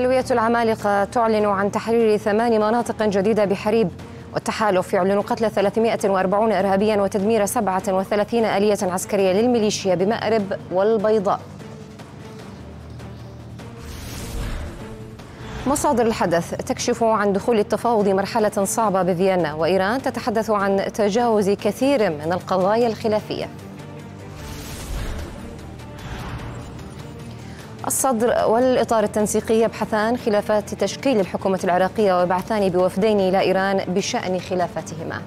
الوية العمالقة تعلن عن تحرير ثمان مناطق جديدة بحريب والتحالف يعلن قتل 340 إرهابيا وتدمير 37 آلية عسكرية للميليشيا بمأرب والبيضاء. مصادر الحدث تكشف عن دخول التفاوض مرحلة صعبة بفيينا وإيران تتحدث عن تجاوز كثير من القضايا الخلافية. الصدر والإطار التنسيقي يبحثان خلافات تشكيل الحكومة العراقية ويبعثان بوفدين إلى إيران بشأن خلافتهما.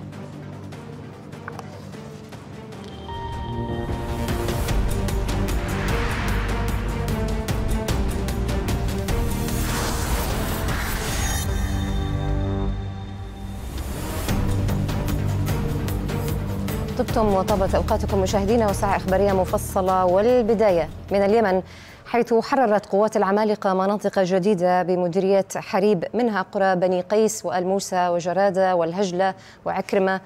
طبتم وطابت أوقاتكم مشاهدينا وساعة إخبارية مفصلة والبداية من اليمن. حيث حررت قوات العمالقة مناطق جديدة بمديرية حريب منها قرى بني قيس وآل موسى وجرادة والهجلة وعكرمة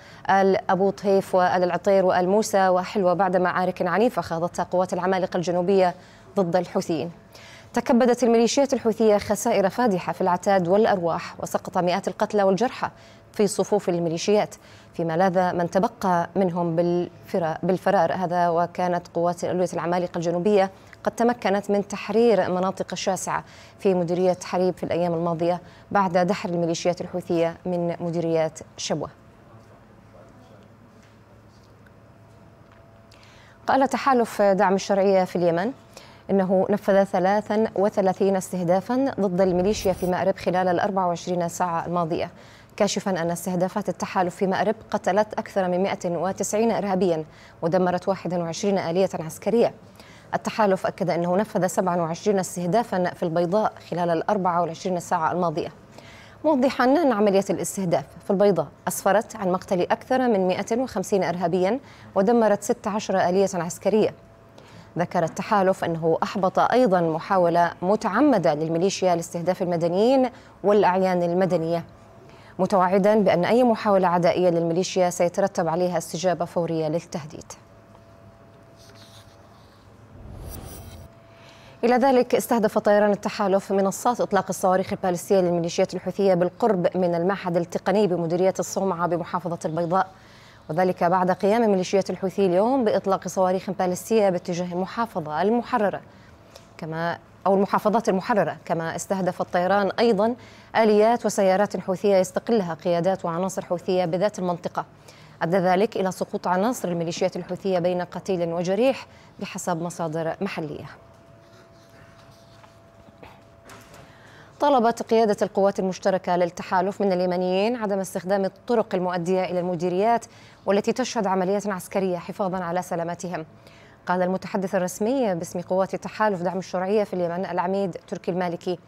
أبو طهيف وآل العطير وآل موسى وحلوة بعد معارك عنيفة خاضتها قوات العمالقة الجنوبية ضد الحوثيين. تكبدت الميليشيات الحوثية خسائر فادحة في العتاد والأرواح وسقط مئات القتلى والجرحى في صفوف الميليشيات. فيما لاذ من تبقى منهم بالفرار هذا وكانت قوات العمالقة الجنوبية قد تمكنت من تحرير مناطق شاسعة في مديرية حريب في الأيام الماضية بعد دحر الميليشيات الحوثية من مديريات شبوة. قال تحالف دعم الشرعية في اليمن إنه نفذ 33 استهدافا ضد الميليشيا في مأرب خلال ال 24 ساعة الماضية. كاشفا أن استهدافات التحالف في مأرب قتلت أكثر من 190 إرهابيا ودمرت 21 آلية عسكرية. التحالف أكد أنه نفذ 27 استهدافا في البيضاء خلال ال 24 ساعة الماضية. موضحا أن عملية الاستهداف في البيضاء أسفرت عن مقتل أكثر من 150 إرهابيا ودمرت 16 آلية عسكرية. ذكر التحالف أنه أحبط أيضا محاولة متعمدة للميليشيا لاستهداف المدنيين والأعيان المدنية. متوعدا بأن أي محاولة عدائية للميليشيا سيترتب عليها استجابة فورية للتهديد. إلى ذلك استهدف طيران التحالف منصات إطلاق الصواريخ البالستية للميليشيات الحوثية بالقرب من المعهد التقني بمديرية الصومعة بمحافظة البيضاء. وذلك بعد قيام ميليشيات الحوثي اليوم بإطلاق صواريخ بالستية باتجاه المحافظة المحررة. كما أو المحافظات المحررة كما استهدف الطيران أيضا آليات وسيارات حوثية يستقلها قيادات وعناصر حوثية بذات المنطقة. أدى ذلك إلى سقوط عناصر الميليشيات الحوثية بين قتيل وجريح بحسب مصادر محلية. طلبت قيادة القوات المشتركة للتحالف من اليمنيين عدم استخدام الطرق المؤدية إلى المديريات والتي تشهد عمليات عسكرية حفاظا على سلامتهم. قال المتحدث الرسمي باسم قوات التحالف دعم الشرعية في اليمن العميد تركي المالكي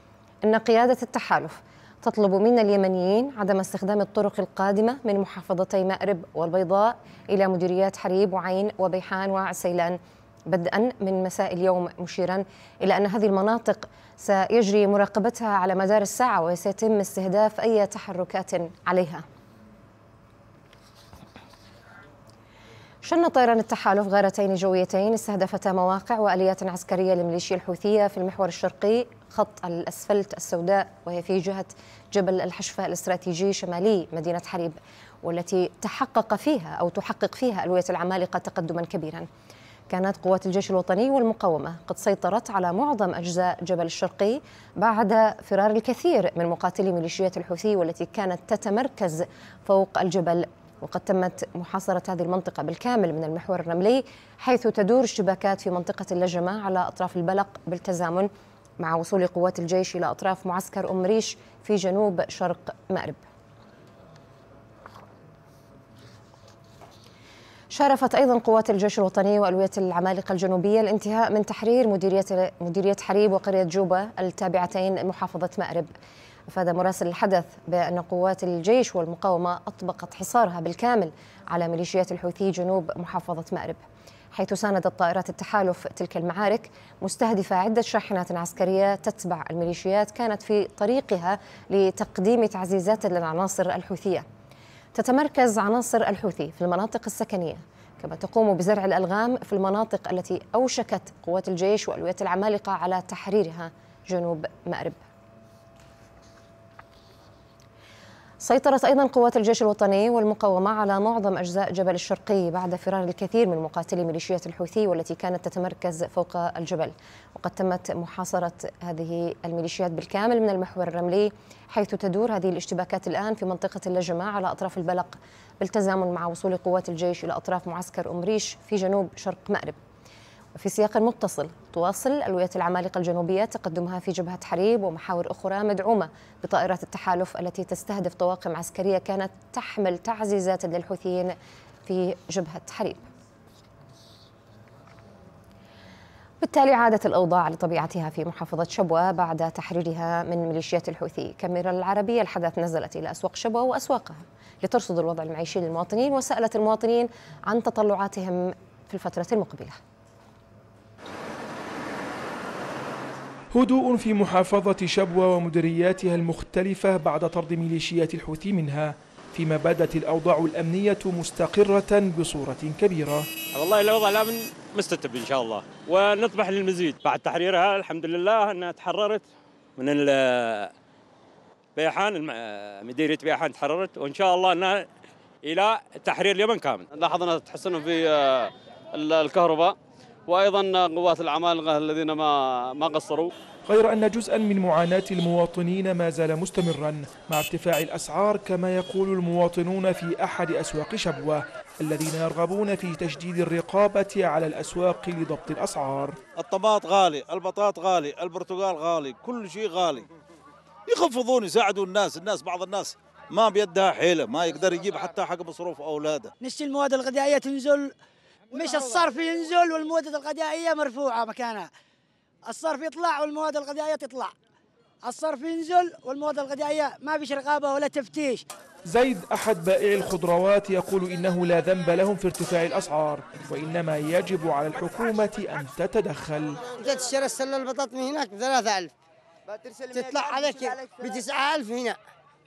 أن قيادة التحالف تطلب من اليمنيين عدم استخدام الطرق القادمة من محافظتي مأرب والبيضاء إلى مديريات حريب وعين وبيحان وعسيلان بدءا من مساء اليوم مشيرا إلى أن هذه المناطق سيجري مراقبتها على مدار الساعة وسيتم استهداف أي تحركات عليها شن طيران التحالف غارتين جويتين استهدفتا مواقع وآليات عسكرية للميليشيا الحوثية في المحور الشرقي خط الأسفلت السوداء وهي في جهة جبل الحشفة الاستراتيجي شمالي مدينة حريب والتي تحقق فيها أو تحقق فيها ألوية العمالقة تقدما كبيرا. كانت قوات الجيش الوطني والمقاومة قد سيطرت على معظم أجزاء جبل الشرقي بعد فرار الكثير من مقاتلي ميليشيات الحوثي والتي كانت تتمركز فوق الجبل. وقد تمت محاصرة هذه المنطقة بالكامل من المحور الرملي حيث تدور الشباكات في منطقة اللجمة على أطراف البلق بالتزامن مع وصول قوات الجيش إلى أطراف معسكر أم ريش في جنوب شرق مأرب. شارفت أيضا قوات الجيش الوطني وألوية العمالقة الجنوبية الانتهاء من تحرير مديرية مديرية حريب وقرية جوبه التابعتين محافظه مأرب. أفاد مراسل الحدث بأن قوات الجيش والمقاومة أطبقت حصارها بالكامل على ميليشيات الحوثي جنوب محافظة مأرب. حيث ساندت طائرات التحالف تلك المعارك مستهدفة عدة شاحنات عسكرية تتبع الميليشيات كانت في طريقها لتقديم تعزيزات للعناصر الحوثية. تتمركز عناصر الحوثي في المناطق السكنية كما تقوم بزرع الألغام في المناطق التي أوشكت قوات الجيش وألوية العمالقة على تحريرها جنوب مأرب. سيطرت أيضا قوات الجيش الوطني والمقاومة على معظم أجزاء جبل الشرقي بعد فرار الكثير من مقاتلي ميليشيات الحوثي والتي كانت تتمركز فوق الجبل. وقد تمت محاصرة هذه الميليشيات بالكامل من المحور الرملي حيث تدور هذه الاشتباكات الآن في منطقة اللجمة على أطراف البلق بالتزامن مع وصول قوات الجيش إلى أطراف معسكر أم ريش في جنوب شرق مأرب. وفي سياق متصل تواصل ألوية العمالقة الجنوبية تقدمها في جبهة حريب ومحاور أخرى مدعومة بطائرات التحالف التي تستهدف طواقم عسكرية كانت تحمل تعزيزات للحوثيين في جبهة حريب. بالتالي عادت الأوضاع لطبيعتها في محافظة شبوة بعد تحريرها من ميليشيات الحوثي. كاميرا العربية الحدث نزلت إلى أسواق شبوة وأسواقها لترصد الوضع المعيشي للمواطنين وسألت المواطنين عن تطلعاتهم في الفترة المقبلة. هدوء في محافظة شبوة ومديرياتها المختلفة بعد طرد ميليشيات الحوثي منها فيما بدت الأوضاع الأمنية مستقرة بصورة كبيرة. والله الأوضاع الأمن مستتب إن شاء الله. ونطمح للمزيد. بعد تحريرها الحمد لله أنها تحررت من بيحان مديرية بيحان تحررت. وإن شاء الله أنها إلى تحرير اليمن كامل. لاحظنا تحسن في الكهرباء. وأيضا قوات العمالقه الذين ما ما قصروا. غير أن جزءا من معاناة المواطنين ما زال مستمرا مع ارتفاع الأسعار كما يقول المواطنون في أحد أسواق شبوة الذين يرغبون في تشديد الرقابة على الأسواق لضبط الأسعار. الطماط غالي البطاط غالي البرتقال غالي كل شيء غالي. يخفضون يساعدوا الناس الناس بعض الناس ما بيدها حيلة ما يقدر يجيب حتى حق مصروف أولاده. نشتري المواد الغذائية تنزل مش الصرف ينزل والمواد الغذائية مرفوعة مكانها. الصرف يطلع والمواد الغذائية تطلع. الصرف ينزل والمواد الغذائية ما فيش رقابة ولا تفتيش. زيد أحد بائعي الخضروات يقول إنه لا ذنب لهم في ارتفاع الأسعار وإنما يجب على الحكومة أن تتدخل. جت تشتري السلة البطاطا من هناك ب 3000 تطلع عليك ب 9000 هنا.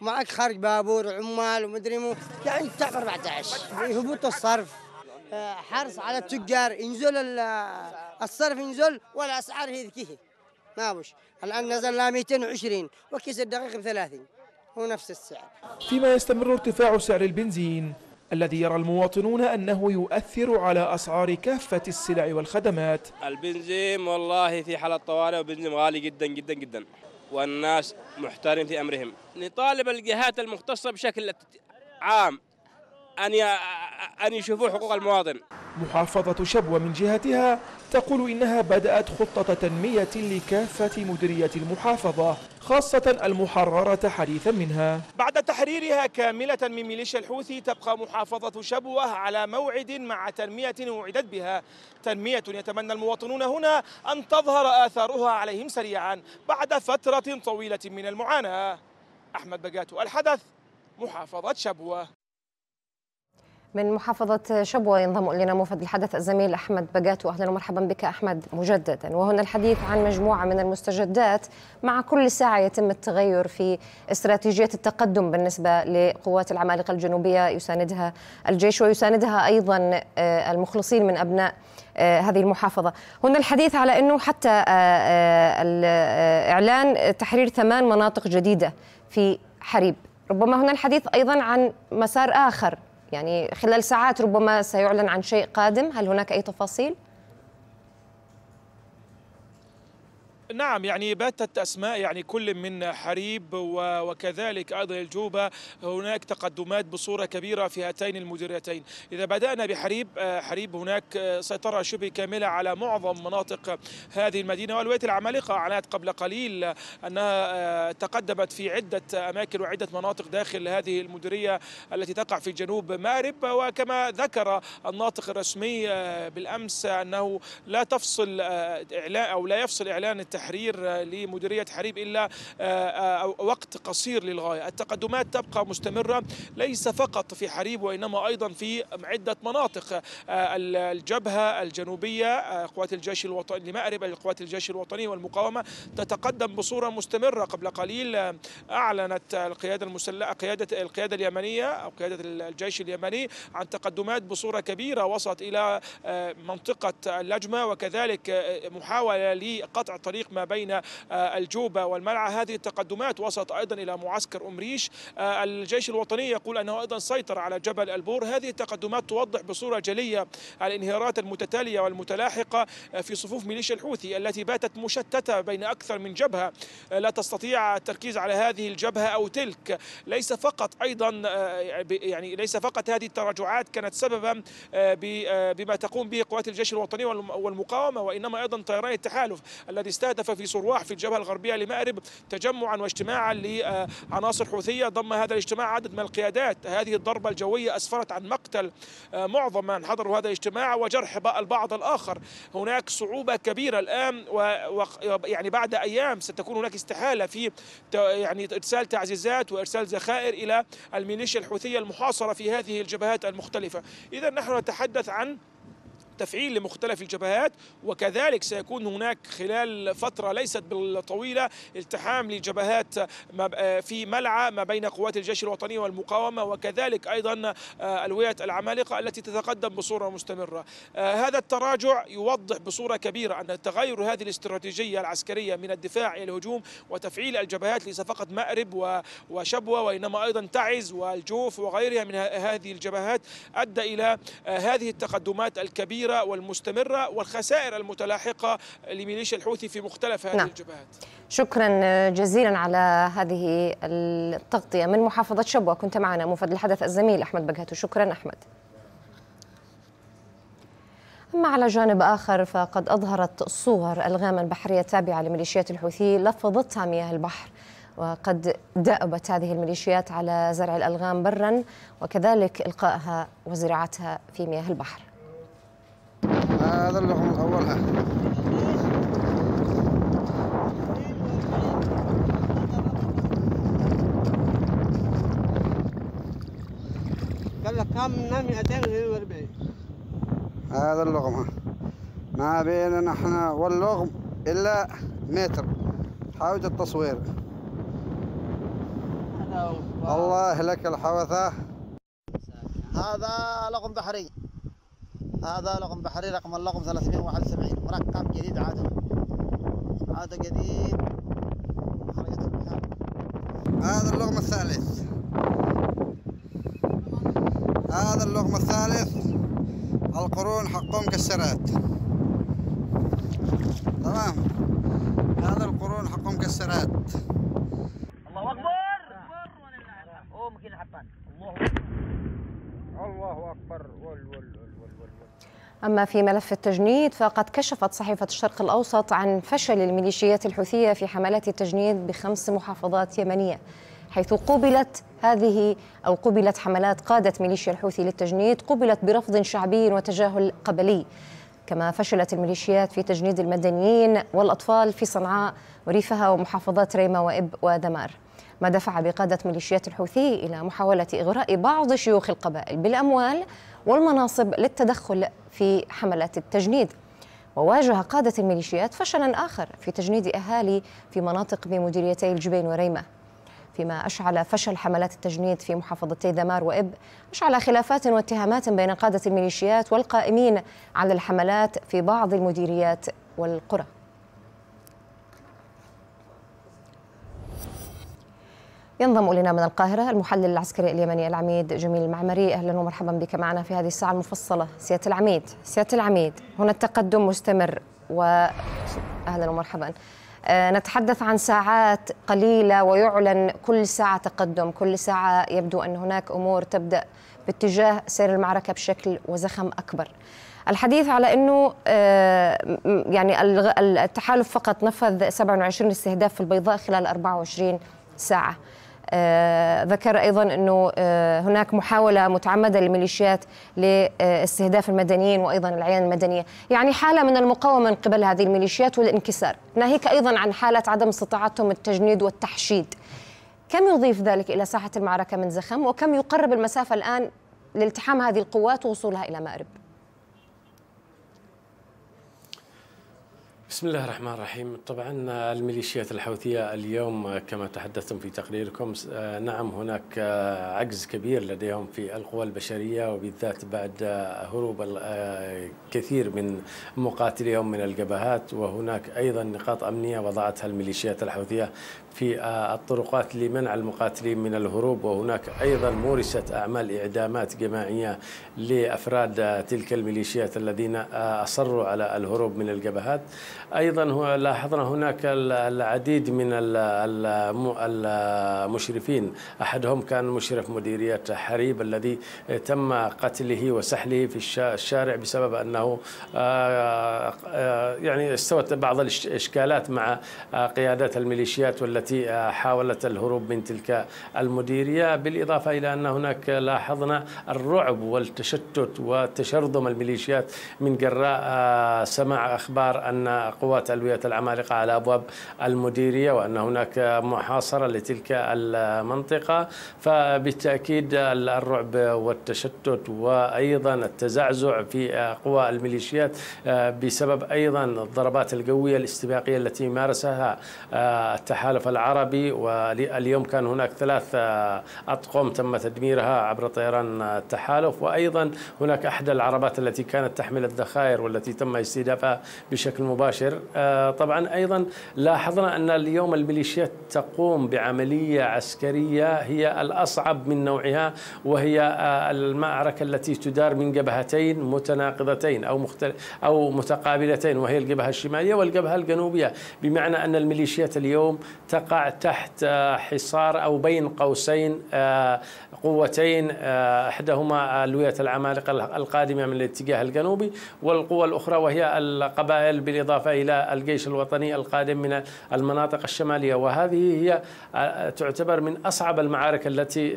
معك خارج بابور وعمال ومدري مو. يعني تعب 14 هبوط الصرف. حرص على التجار ينزل الصرف ينزل والاسعار هي ذكية. ما بش الآن نزل ل 220 وكيس الدقيق ب 30 هو نفس السعر. فيما يستمر ارتفاع سعر البنزين الذي يرى المواطنون أنه يؤثر على أسعار كافة السلع والخدمات. البنزين والله في حالة طوارئ وبنزين غالي جدا جدا جدا. والناس محتارين في أمرهم. نطالب الجهات المختصة بشكل عام. أن أن يشوفوا حقوق المواطن. محافظة شبوة من جهتها تقول إنها بدأت خطة تنمية لكافة مديريات المحافظة خاصة المحررة حديثا منها. بعد تحريرها كاملة من ميليشيا الحوثي تبقى محافظة شبوة على موعد مع تنمية وعدت بها. تنمية يتمنى المواطنون هنا أن تظهر آثارها عليهم سريعا بعد فترة طويلة من المعاناة. أحمد بقاتو الحدث محافظة شبوة. من محافظة شبوة ينضم إلينا موفد الحدث الزميل أحمد بقات وأهلا ومرحبا بك أحمد مجددا. وهنا الحديث عن مجموعة من المستجدات مع كل ساعة يتم التغير في استراتيجية التقدم بالنسبة لقوات العمالقة الجنوبية. يساندها الجيش ويساندها أيضا آه، المخلصين من أبناء آه، هذه المحافظة. هنا الحديث على أنه حتى آه، الإعلان تحرير ثمان مناطق جديدة في حريب. ربما هنا الحديث أيضا عن مسار آخر. يعني خلال ساعات ربما سيعلن عن شيء قادم هل هناك أي تفاصيل؟ نعم يعني باتت أسماء يعني كل من حريب وكذلك أيضا الجوبة. هناك تقدمات بصورة كبيرة في هاتين المديريتين. إذا بدأنا بحريب آه، حريب هناك آه، سيطرة شبه كاملة على معظم مناطق هذه المدينة. والولايه العمالقة أعلنت قبل قليل أنها آه، تقدمت في عدة أماكن وعدة مناطق داخل هذه المديرية التي تقع في جنوب مارب وكما ذكر الناطق الرسمي بالأمس أنه لا تفصل إعلان أو لا يفصل إعلان التحرير لمديرية حريب إلا آه، آه، وقت قصير للغاية. التقدمات تبقى مستمرة ليس فقط في حريب وإنما أيضا في عدة مناطق آه، الجبهة الجنوبية قوات الجيش الوطني لمأرب قوات الجيش الوطني والمقاومة تتقدم بصورة مستمرة. قبل قليل أعلنت القيادة المسلحة قيادة القيادة اليمنية أو قيادة الجيش اليمني عن تقدمات بصورة كبيرة وصلت إلى منطقة اللجمة وكذلك محاولة لقطع طريق التوفيق ما بين الجوبة والملعة هذه التقدمات وصلت أيضا إلى معسكر أمريش. الجيش الوطني يقول أنه أيضا سيطر على جبل البور. هذه التقدمات توضح بصورة جلية الانهيارات المتتالية والمتلاحقة في صفوف ميليشيا الحوثي التي باتت مشتتة بين أكثر من جبهة. لا تستطيع التركيز على هذه الجبهة أو تلك. ليس فقط أيضا يعني ليس فقط هذه التراجعات كانت سببا بما تقوم به قوات الجيش الوطني والمقاومة وإنما أيضا طيران التحالف الذي استهدف في صرواح في الجبهة الغربية لمأرب تجمعا واجتماعا لعناصر حوثية. ضم هذا الاجتماع عدد من القيادات. هذه الضربة الجوية أسفرت عن مقتل معظم من حضروا هذا الاجتماع وجرح البعض الآخر. هناك صعوبة كبيرة الآن ويعني بعد أيام ستكون هناك استحالة في يعني إرسال تعزيزات وإرسال ذخائر إلى الميليشيا الحوثية المحاصرة في هذه الجبهات المختلفة. إذا نحن نتحدث عن تفعيل لمختلف الجبهات وكذلك سيكون هناك خلال فترة ليست بالطويلة التحام لجبهات في ملعى ما بين قوات الجيش الوطني والمقاومة وكذلك أيضا ألوية العمالقة التي تتقدم بصورة مستمرة. هذا التراجع يوضح بصورة كبيرة أن تغير هذه الاستراتيجية العسكرية من الدفاع إلى الهجوم وتفعيل الجبهات ليس فقط مأرب وشبوة وإنما أيضا تعز والجوف وغيرها من هذه الجبهات أدى إلى هذه التقدمات الكبيرة الكبيرة والمستمرة والخسائر المتلاحقة لميليشيا الحوثي في مختلف هذه نعم. الجبهات. شكرا جزيلا على هذه التغطية من محافظة شبوة. كنت معنا مفد الحدث الزميل أحمد بقهت شكرا أحمد. أما على جانب آخر فقد أظهرت صور الغام البحرية التابعة لميليشيات الحوثي لفظتها مياه البحر وقد دأبت هذه الميليشيات على زرع الألغام برا وكذلك إلقائها وزراعتها في مياه البحر. هذا اللغم الأول ها قال لك كم من 242 هذا اللغم. ها ما بيننا نحن واللغم إلا متر. حاوج التصوير. الله لك الحوثة. هذا لغم بحري. هذا لغم بحري رقم اللغم 371 مركب جديد عاد. عاد جديد هذا اللغم الثالث. هذا اللغم الثالث. القرون حقهم كسرات تمام. هذا القرون حقهم كسرات الله أكبر. مكين حبان الله أكبر. الله أكبر. ول ول. أما في ملف التجنيد فقد كشفت صحيفة الشرق الأوسط عن فشل الميليشيات الحوثية في حملات التجنيد بخمس محافظات يمنية حيث قبلت هذه أو قبلت حملات قادة ميليشيا الحوثي للتجنيد قبلت برفض شعبي وتجاهل قبلي. كما فشلت الميليشيات في تجنيد المدنيين والأطفال في صنعاء وريفها ومحافظات ريما وإب ودمار. ما دفع بقادة ميليشيات الحوثي إلى محاولة إغراء بعض شيوخ القبائل بالأموال والمناصب للتدخل في حملات التجنيد. وواجه قادة الميليشيات فشلا آخر في تجنيد أهالي في مناطق بمديريتي الجبين وريمة فيما أشعل فشل حملات التجنيد في محافظتي دمار وإب أشعل خلافات واتهامات بين قادة الميليشيات والقائمين على الحملات في بعض المديريات والقرى. ينضم إلينا من القاهرة المحلل العسكري اليمني العميد جميل المعمري أهلا ومرحبا بك معنا في هذه الساعة المفصلة. سيادة العميد سيادة العميد هنا التقدم مستمر و أهلا ومرحبا. أه نتحدث عن ساعات قليلة ويعلن كل ساعة تقدم. كل ساعة يبدو أن هناك أمور تبدأ باتجاه سير المعركة بشكل وزخم أكبر. الحديث على إنه يعني التحالف فقط نفذ 27 استهداف في البيضاء خلال 24 ساعة. آه ذكر أيضا إنه آه هناك محاولة متعمدة للميليشيات لاستهداف المدنيين وأيضا العيان المدنية، يعني حالة من المقاومة من قبل هذه الميليشيات والانكسار، ناهيك أيضا عن حالة عدم استطاعتهم التجنيد والتحشيد. كم يضيف ذلك إلى ساحة المعركة من زخم وكم يقرب المسافة الآن لالتحام هذه القوات ووصولها إلى مأرب؟ بسم الله الرحمن الرحيم. طبعا الميليشيات الحوثية اليوم كما تحدثتم في تقريركم نعم هناك عجز كبير لديهم في القوى البشرية وبالذات بعد هروب الكثير من مقاتليهم من الجبهات وهناك أيضا نقاط أمنية وضعتها الميليشيات الحوثية في الطرقات لمنع المقاتلين من الهروب وهناك أيضا مورست أعمال إعدامات جماعية لأفراد تلك الميليشيات الذين أصروا على الهروب من الجبهات. أيضا لاحظنا هناك العديد من المشرفين أحدهم كان مشرف مديرية حريب الذي تم قتله وسحله في الشارع بسبب أنه يعني استوت بعض الاشكالات مع قيادات الميليشيات والتي حاولت الهروب من تلك المديرية بالإضافة إلى أن هناك لاحظنا الرعب والتشتت وتشرذم الميليشيات من جراء سماع أخبار أن قوات ألوية العمالقة على أبواب المديرية وأن هناك محاصرة لتلك المنطقة. فبالتأكيد الرعب والتشتت وأيضا التزعزع في قوى الميليشيات بسبب أيضا الضربات القوية الاستباقية التي مارسها التحالف العربي واليوم كان هناك ثلاث أطقم تم تدميرها عبر طيران التحالف. وأيضا هناك أحد العربات التي كانت تحمل الذخائر والتي تم استهدافها بشكل مباشر. طبعا أيضا لاحظنا أن اليوم الميليشيات تقوم بعملية عسكرية هي الأصعب من نوعها وهي المعركة التي تدار من جبهتين متناقضتين أو مختلف أو متقابلتين وهي الجبهة الشمالية والجبهة الجنوبية. بمعنى أن الميليشيات اليوم تقع تحت حصار أو بين قوسين قوتين احدهما الويه العمالقة القادمة من الاتجاه الجنوبي والقوه الأخرى وهي القبائل بالإضافة إلى الجيش الوطني القادم من المناطق الشمالية. وهذه هي تعتبر من أصعب المعارك التي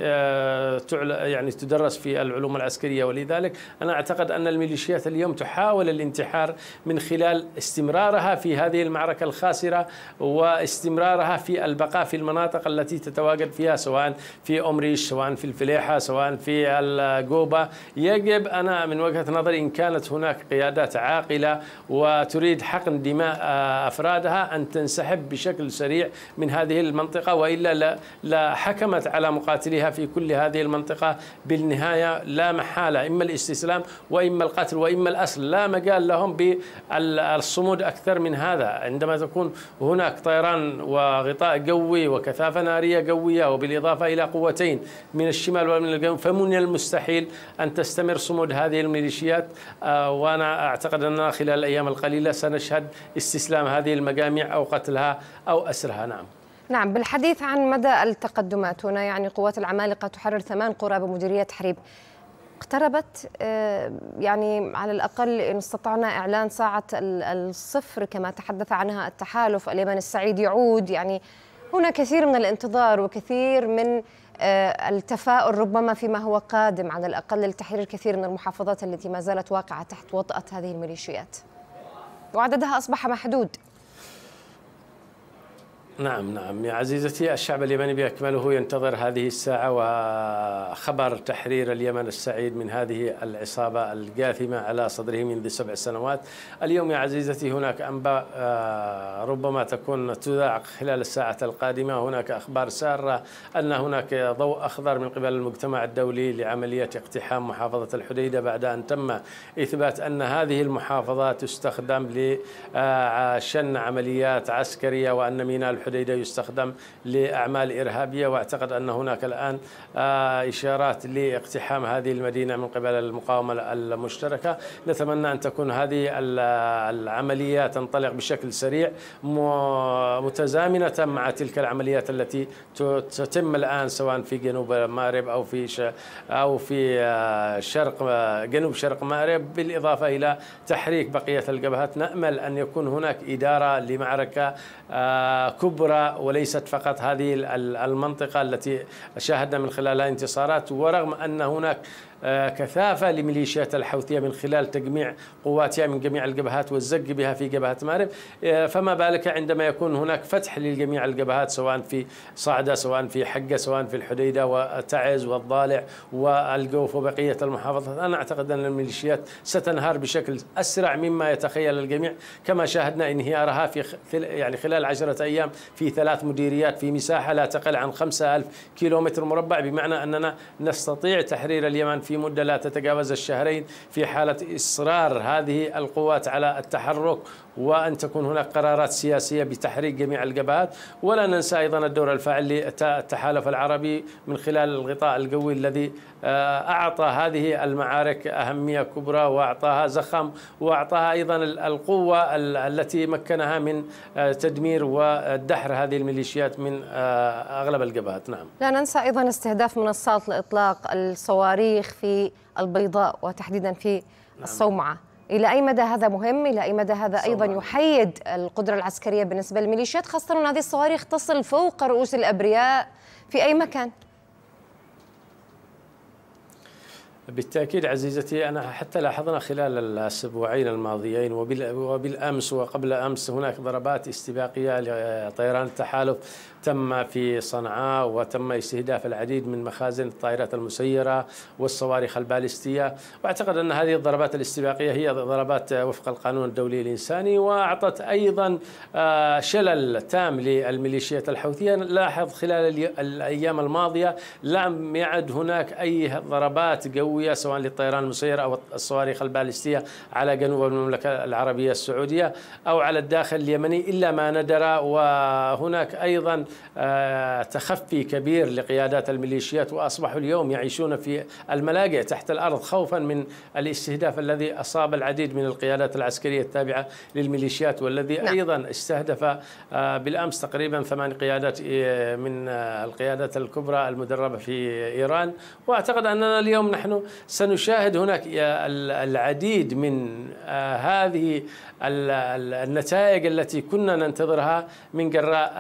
يعني تدرس في العلوم العسكرية. ولذلك أنا أعتقد أن الميليشيات اليوم تحاول الانتحار من خلال استمرارها في هذه المعركة الخاسرة واستمرارها البقاء في المناطق التي تتواجد فيها سواء في أمريش سواء في الفليحة سواء في الجوبة يجب أنا من وجهة نظري إن كانت هناك قيادات عاقلة وتريد حقن دماء أفرادها أن تنسحب بشكل سريع من هذه المنطقة وإلا لا حكمت على مقاتليها في كل هذه المنطقة بالنهاية لا محالة إما الاستسلام وإما القتل وإما الأسر لا مجال لهم بالصمود أكثر من هذا. عندما تكون هناك طيران وغطاء قوي وكثافة نارية قوية وبالإضافة إلى قوتين من الشمال ومن الجنوب فمن المستحيل أن تستمر صمود هذه الميليشيات. وأنا أعتقد أننا خلال الأيام القليلة سنشهد استسلام هذه المجاميع أو قتلها أو أسرها. نعم. نعم بالحديث عن مدى التقدمات هنا يعني قوات العمالقة تحرر ثمان قرى بمديرية حريب. اقتربت يعني على الأقل إن استطعنا إعلان ساعة الصفر كما تحدث عنها التحالف اليمن السعيد يعود. يعني هنا كثير من الانتظار وكثير من التفاؤل ربما فيما هو قادم على الأقل لتحرير كثير من المحافظات التي ما زالت واقعة تحت وطأة هذه الميليشيات. وعددها أصبح محدود. نعم نعم. يا عزيزتي الشعب اليمني بأكمله ينتظر هذه الساعة وخبر تحرير اليمن السعيد من هذه العصابة الجاثمة على صدره منذ سبع سنوات. اليوم يا عزيزتي هناك أنباء ربما تكون تذاع خلال الساعة القادمة. هناك أخبار سارة أن هناك ضوء أخضر من قبل المجتمع الدولي لعملية اقتحام محافظة الحديدة بعد أن تم إثبات أن هذه المحافظة تستخدم لشن عمليات عسكرية وأن ميناء الحديدة يستخدم لأعمال إرهابية وأعتقد أن هناك الآن إشارات لاقتحام هذه المدينة من قبل المقاومة المشتركة. نتمنى أن تكون هذه العملية تنطلق بشكل سريع متزامنة مع تلك العمليات التي تتم الآن سواء في جنوب مأرب أو في أو في شرق جنوب شرق مأرب بالإضافة إلى تحريك بقية الجبهات نأمل أن يكون هناك إدارة لمعركة كبرى وليست فقط هذه المنطقة التي شاهدنا من خلالها انتصارات ورغم أن هناك كثافة لميليشيات الحوثية من خلال تجميع قواتها من جميع الجبهات والزق بها في جبهة مأرب. فما بالك عندما يكون هناك فتح لجميع الجبهات سواء في صعدة سواء في حقة سواء في الحديدة وتعز والضالع والجوف وبقية المحافظات. أنا أعتقد أن الميليشيات ستنهار بشكل أسرع مما يتخيل الجميع كما شاهدنا انهيارها في يعني خلال عشرة أيام في ثلاث مديريات في مساحة لا تقل عن خمسة ألف كيلومتر مربع. بمعنى أننا نستطيع تحرير اليمن في مدة لا تتجاوز الشهرين في حالة إصرار هذه القوات على التحرك. وأن تكون هناك قرارات سياسية بتحريك جميع الجبهات. ولا ننسى أيضا الدور الفاعل للتحالف العربي من خلال الغطاء القوي الذي آه، أعطى هذه المعارك أهمية كبرى وأعطاها زخم وأعطاها أيضا القوة التي مكنها من آه، تدمير ودحر هذه الميليشيات من آه، أغلب الجبهات. نعم. لا ننسى أيضا استهداف منصات لإطلاق الصواريخ في البيضاء وتحديدا في نعم. الصومعة. إلى أي مدى هذا مهم؟ إلى أي مدى هذا أيضا يحيد القدرة العسكرية بالنسبة للميليشيات خاصة أن هذه الصواريخ تصل فوق رؤوس الأبرياء في أي مكان؟ بالتأكيد عزيزتي أنا حتى لاحظنا خلال الأسبوعين الماضيين وبالأمس وقبل أمس هناك ضربات استباقية لطيران التحالف تم في صنعاء وتم استهداف العديد من مخازن الطائرات المسيرة والصواريخ البالستية وأعتقد أن هذه الضربات الاستباقية هي ضربات وفق القانون الدولي الإنساني وأعطت أيضا آه، شلل تام للميليشيات الحوثية. لاحظ خلال الأيام الماضية لم يعد هناك أي ضربات قوية سواء للطيران المسيرة أو الصواريخ البالستية على جنوب المملكة العربية السعودية أو على الداخل اليمني إلا ما ندر وهناك أيضا آه، تخفي كبير لقيادات الميليشيات وأصبحوا اليوم يعيشون في الملاجئ تحت الأرض خوفا من الاستهداف الذي أصاب العديد من القيادات العسكرية التابعة للميليشيات والذي نعم. أيضا استهدف آه، بالأمس تقريبا ثمان قيادات آه، من القيادات الكبرى المدربة في إيران وأعتقد أننا اليوم نحن سنشاهد هناك العديد من هذه النتائج التي كنا ننتظرها من جراء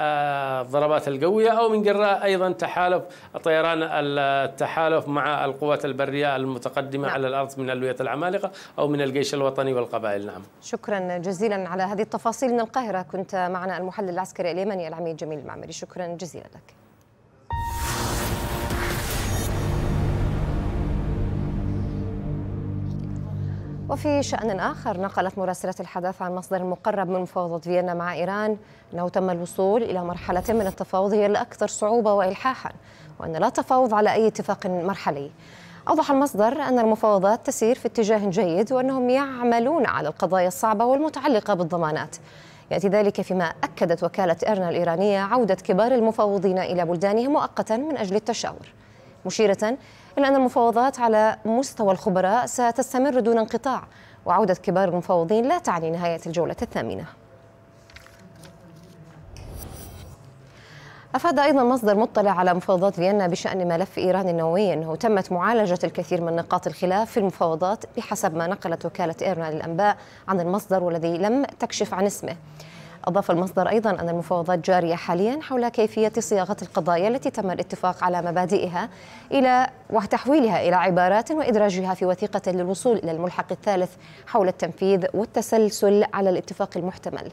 الضربات القوية أو من جراء أيضا تحالف طيران التحالف مع القوات البرية المتقدمة نعم. على الأرض من ألوية العمالقة أو من الجيش الوطني والقبائل. نعم. شكرا جزيلا على هذه التفاصيل. من القاهرة كنت معنا المحلل العسكري اليمني العميد جميل المعمري. شكرا جزيلا لك. وفي شأن آخر نقلت مراسلة الحدث عن مصدر مقرب من مفاوضة فيينا مع إيران أنه تم الوصول إلى مرحلة من التفاوض هي الأكثر صعوبة وإلحاحا وأن لا تفاوض على أي اتفاق مرحلي. أوضح المصدر أن المفاوضات تسير في اتجاه جيد وأنهم يعملون على القضايا الصعبة والمتعلقة بالضمانات. يأتي ذلك فيما أكدت وكالة إيرنا الإيرانية عودة كبار المفاوضين إلى بلدانهم مؤقتا من أجل التشاور. مشيرة إلا أن المفاوضات على مستوى الخبراء ستستمر دون انقطاع وعودة كبار المفاوضين لا تعني نهاية الجولة الثامنة. أفاد أيضا مصدر مطلع على مفاوضات فيينا بشأن ملف إيران النووي أنه تمت معالجة الكثير من نقاط الخلاف في المفاوضات بحسب ما نقلت وكالة إيرنا للأنباء عن المصدر والذي لم تكشف عن اسمه. أضاف المصدر أيضا أن المفاوضات جارية حاليا حول كيفية صياغة القضايا التي تم الاتفاق على مبادئها إلى وتحويلها إلى عبارات وإدراجها في وثيقة للوصول إلى الملحق الثالث حول التنفيذ والتسلسل على الاتفاق المحتمل.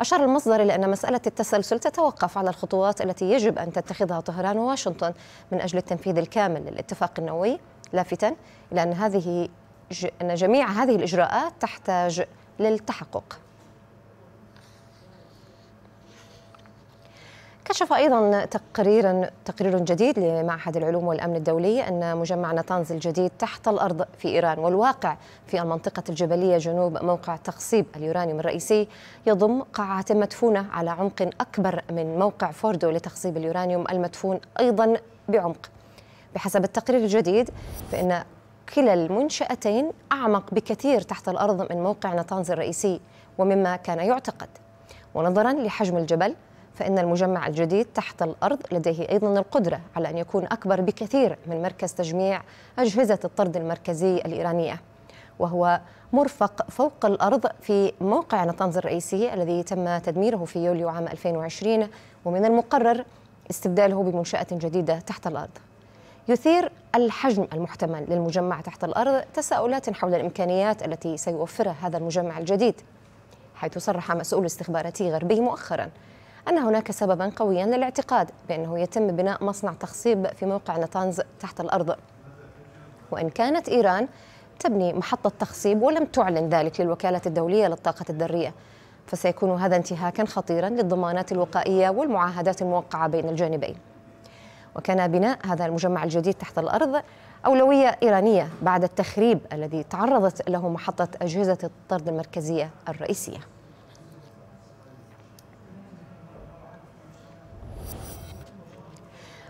أشار المصدر إلى أن مسألة التسلسل تتوقف على الخطوات التي يجب أن تتخذها طهران وواشنطن من أجل التنفيذ الكامل للاتفاق النووي. لافتا إلى أن هذه أن جميع هذه الإجراءات تحتاج للتحقق. كشف أيضا تقريرا تقرير جديد لمعهد العلوم والأمن الدولي أن مجمع نتانز الجديد تحت الأرض في إيران والواقع في المنطقة الجبلية جنوب موقع تخصيب اليورانيوم الرئيسي يضم قاعات مدفونة على عمق أكبر من موقع فوردو لتخصيب اليورانيوم المدفون أيضا بعمق. بحسب التقرير الجديد فإن كلا المنشأتين أعمق بكثير تحت الأرض من موقع نتانز الرئيسي ومما كان يعتقد. ونظرا لحجم الجبل فإن المجمع الجديد تحت الأرض لديه أيضا القدرة على أن يكون أكبر بكثير من مركز تجميع أجهزة الطرد المركزي الإيرانية. وهو مرفق فوق الأرض في موقع نطنز الرئيسي الذي تم تدميره في يوليو عام 2020 ومن المقرر استبداله بمنشأة جديدة تحت الأرض. يثير الحجم المحتمل للمجمع تحت الأرض تساؤلات حول الإمكانيات التي سيوفرها هذا المجمع الجديد حيث صرح مسؤول استخباراتي غربي مؤخرا. أن هناك سببا قويا للاعتقاد بأنه يتم بناء مصنع تخصيب في موقع نتانز تحت الأرض. وإن كانت إيران تبني محطة تخصيب ولم تعلن ذلك للوكالة الدولية للطاقة الذرية فسيكون هذا انتهاكا خطيرا للضمانات الوقائية والمعاهدات الموقعة بين الجانبين. وكان بناء هذا المجمع الجديد تحت الأرض أولوية إيرانية بعد التخريب الذي تعرضت له محطة أجهزة الطرد المركزية الرئيسية.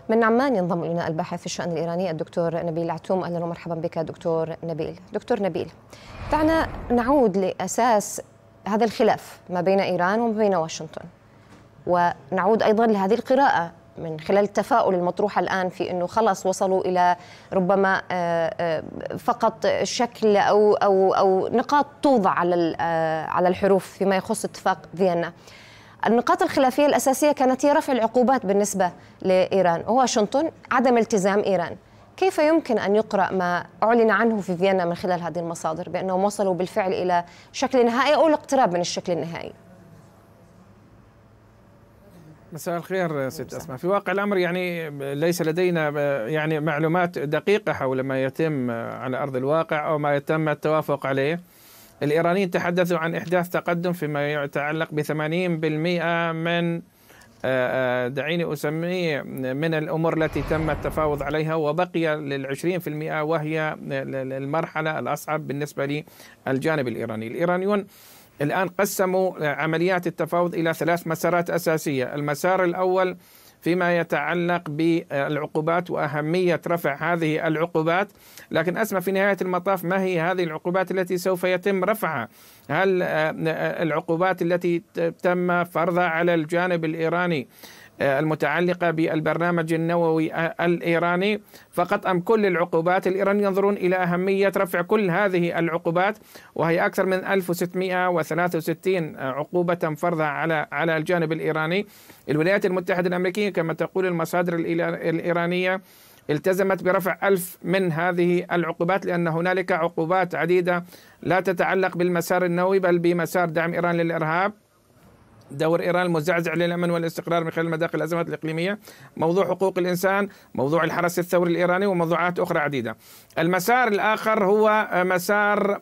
من عمان ينضم إلينا الباحث في الشأن الإيراني الدكتور نبيل عتوم أهلا ومرحبا بك دكتور نبيل دكتور نبيل دعنا نعود لأساس هذا الخلاف ما بين إيران وما بين واشنطن ونعود أيضا لهذه القراءة من خلال التفاؤل المطروح الآن في إنه خلاص وصلوا إلى ربما آه، آه، فقط شكل أو أو أو نقاط توضع على آه، على الحروف فيما يخص اتفاق فيينا. النقاط الخلافية الأساسية كانت هي رفع العقوبات بالنسبة لإيران وواشنطن عدم التزام إيران. كيف يمكن أن يقرأ ما أعلن عنه في فيينا من خلال هذه المصادر بأنهم وصلوا بالفعل إلى شكل نهائي أو الاقتراب من الشكل النهائي؟ مساء الخير ست أسماء في واقع الأمر يعني ليس لدينا يعني معلومات دقيقة حول ما يتم على أرض الواقع أو ما يتم التوافق عليه الإيرانيين تحدثوا عن إحداث تقدم فيما يتعلق ب 80% من آه، آه، دعيني أسميه من الأمور التي تم التفاوض عليها وبقي لل 20% وهي المرحله الأصعب بالنسبة للجانب الإيراني، الإيرانيون الآن قسموا عمليات التفاوض إلى ثلاث مسارات أساسية. المسار الأول فيما يتعلق بالعقوبات وأهمية رفع هذه العقوبات، لكن اسمى في نهاية المطاف ما هي هذه العقوبات التي سوف يتم رفعها؟ هل العقوبات التي تم فرضها على الجانب الإيراني المتعلقة بالبرنامج النووي الإيراني. فقط أم كل العقوبات الإيران ينظرون إلى أهمية رفع كل هذه العقوبات وهي أكثر من 1663 عقوبة فرضها على على الجانب الإيراني. الولايات المتحدة الأمريكية كما تقول المصادر الإيرانية التزمت برفع ألف من هذه العقوبات لأن هنالك عقوبات عديدة لا تتعلق بالمسار النووي بل بمسار دعم إيران للإرهاب. دور إيران المزعزع للأمن والاستقرار من خلال مداخل الأزمات الإقليمية، موضوع حقوق الإنسان، موضوع الحرس الثوري الإيراني وموضوعات أخرى عديدة. المسار الآخر هو مسار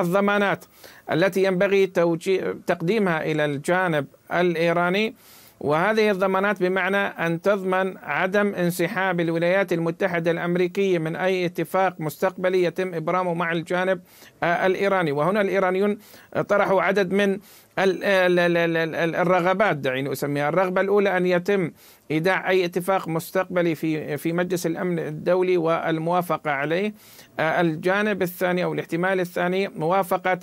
الضمانات التي ينبغي تقديمها إلى الجانب الإيراني وهذه الضمانات بمعنى أن تضمن عدم انسحاب الولايات المتحدة الأمريكية من أي اتفاق مستقبلي يتم إبرامه مع الجانب الإيراني وهنا الإيرانيون طرحوا عدد من الرغبات دعيني اسميها الرغبة الأولى أن يتم إيداع أي اتفاق مستقبلي في في مجلس الأمن الدولي والموافقة عليه. الجانب الثاني أو الاحتمال الثاني موافقة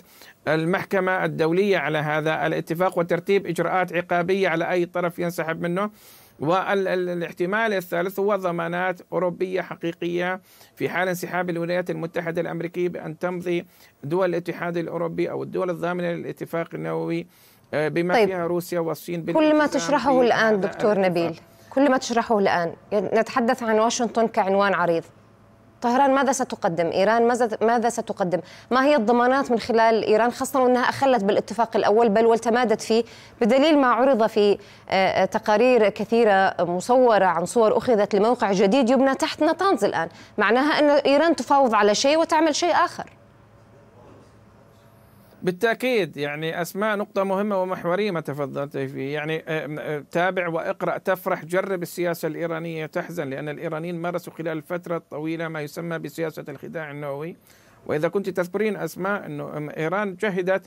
المحكمة الدولية على هذا الاتفاق وترتيب إجراءات عقابية على أي طرف ينسحب منه. والاحتمال الثالث هو ضمانات أوروبية حقيقية في حال انسحاب الولايات المتحدة الأمريكية بأن تمضي دول الاتحاد الأوروبي أو الدول الضامنة للاتفاق النووي آه، بما طيب. فيها روسيا والصين كل ما تشرحه الآن دكتور نبيل كل ما تشرحه الآن. نتحدث عن واشنطن كعنوان عريض. طهران ماذا ستقدم؟ إيران ماذا ستقدم؟ ما هي الضمانات من خلال إيران خاصة أنها أخلت بالاتفاق الأول بل والتمادت فيه بدليل ما عرض في آه، آه، تقارير كثيرة مصورة عن صور أخذت لموقع جديد يبنى تحت نطانز الآن معناها أن إيران تفاوض على شيء وتعمل شيء آخر بالتأكيد يعني أسماء نقطة مهمة ومحورية ما تفضلت فيه. يعني آه، آه، تابع واقرأ تفرح جرب السياسة الإيرانية تحزن لأن الإيرانيين مارسوا خلال الفترة الطويله ما يسمى بسياسة الخداع النووي. وإذا كنت تذكرين أسماء إنه إيران جهدت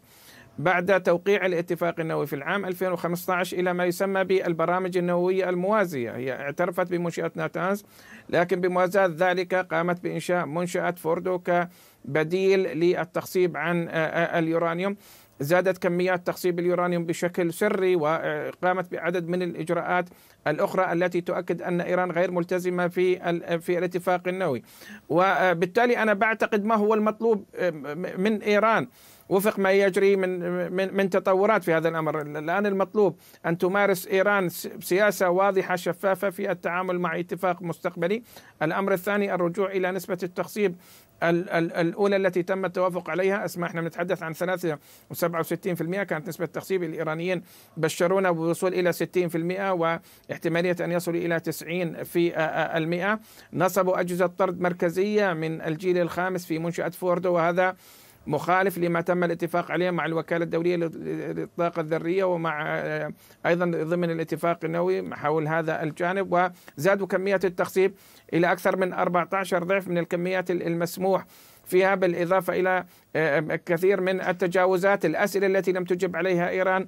بعد توقيع الاتفاق النووي في العام 2015 إلى ما يسمى بالبرامج النووية الموازية، هي اعترفت بمنشاه ناتانز لكن بموازاة ذلك قامت بإنشاء منشاه فوردو كبديل للتخصيب عن اليورانيوم. زادت كميات تخصيب اليورانيوم بشكل سري وقامت بعدد من الإجراءات الأخرى التي تؤكد أن إيران غير ملتزمة في في الاتفاق النووي. وبالتالي أنا بعتقد ما هو المطلوب من إيران وفق ما يجري من من من تطورات في هذا الأمر، الآن المطلوب أن تمارس إيران سياسة واضحة شفافة في التعامل مع اتفاق مستقبلي، الأمر الثاني الرجوع إلى نسبة التخصيب الأولى التي تم التوافق عليها. اسمع إحنا بنتحدث عن 63% كانت نسبة التخصيب الإيرانيين بشرونا بالوصول إلى 60% واحتمالية أن يصلوا إلى 90 في المئة. نصبوا أجهزة طرد مركزية من الجيل الخامس في منشأة فوردو وهذا مخالف لما تم الاتفاق عليه مع الوكالة الدولية للطاقة الذرية ومع أيضا ضمن الاتفاق النووي حول هذا الجانب وزادوا كمية التخصيب إلى أكثر من 14 ضعف من الكميات المسموح فيها بالإضافة إلى كثير من التجاوزات الأسئلة التي لم تجب عليها إيران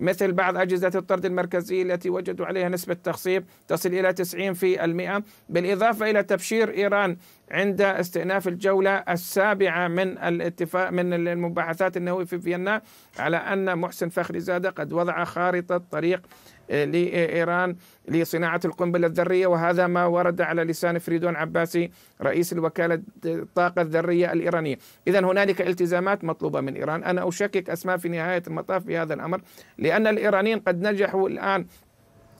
مثل بعض أجهزة الطرد المركزية التي وجدوا عليها نسبة تخصيب تصل إلى 90 في المئة بالإضافة إلى تبشير إيران عند استئناف الجولة السابعة من الاتفاق من المباحثات النووية في فيينا على أن محسن فخري زادة قد وضع خارطة طريق لإيران لصناعة القنبلة الذرية وهذا ما ورد على لسان فريدون عباسي رئيس الوكالة الطاقة الذرية الإيرانية. إذا هنالك التزامات مطلوبة من إيران. أنا أشكك أسماء في نهاية المطاف في هذا الأمر لأن الإيرانيين قد نجحوا الآن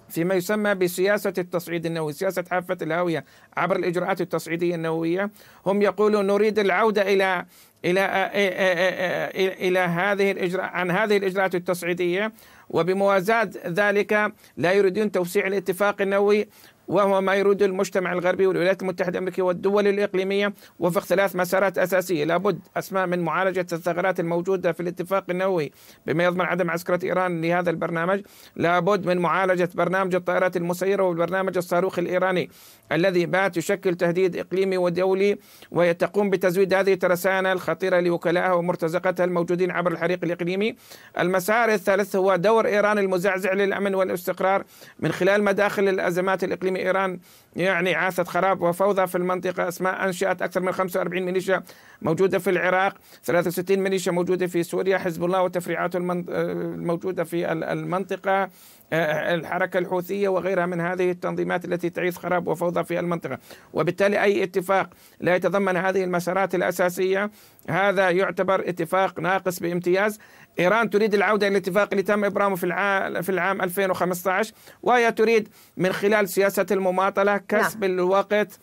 فيما يسمى بسياسة التصعيد النووي سياسة حافة الهاوية عبر الإجراءات التصعيدية النووية. هم يقولون نريد العودة إلى إلى إلى, إلى هذه الإجراء عن هذه الإجراءات التصعيدية. وبموازاة ذلك لا يريدون توسيع الاتفاق النووي. وهو ما يريد المجتمع الغربي والولايات المتحدة الأمريكية والدول الإقليمية وفق ثلاث مسارات أساسية. لابد أسماء من معالجة الثغرات الموجودة في الاتفاق النووي بما يضمن عدم عسكرة إيران لهذا البرنامج. لابد من معالجة برنامج الطائرات المسيرة والبرنامج الصاروخ الإيراني الذي بات يشكل تهديد إقليمي ودولي وتقوم بتزويد هذه الترسانة الخطيرة لوكلائها ومرتزقتها الموجودين عبر الحريق الإقليمي. المسار الثالث هو دور إيران المزعزع للأمن والاستقرار من خلال مداخل الأزمات الإقليمية إيران يعني عاثت خراب وفوضى في المنطقة أسماء أنشأت أكثر من 45 ميليشيا موجودة في العراق 63 ميليشيا موجودة في سوريا حزب الله وتفريعاته الموجودة في المنطقة. الحركة الحوثية وغيرها من هذه التنظيمات التي تعيث خراب وفوضى في المنطقة. وبالتالي أي اتفاق لا يتضمن هذه المسارات الأساسية هذا يعتبر اتفاق ناقص بامتياز. إيران تريد العودة إلى الاتفاق اللي تم إبرامه في العام في العام 2015 وهي تريد من خلال سياسة المماطلة كسب نعم. الوقت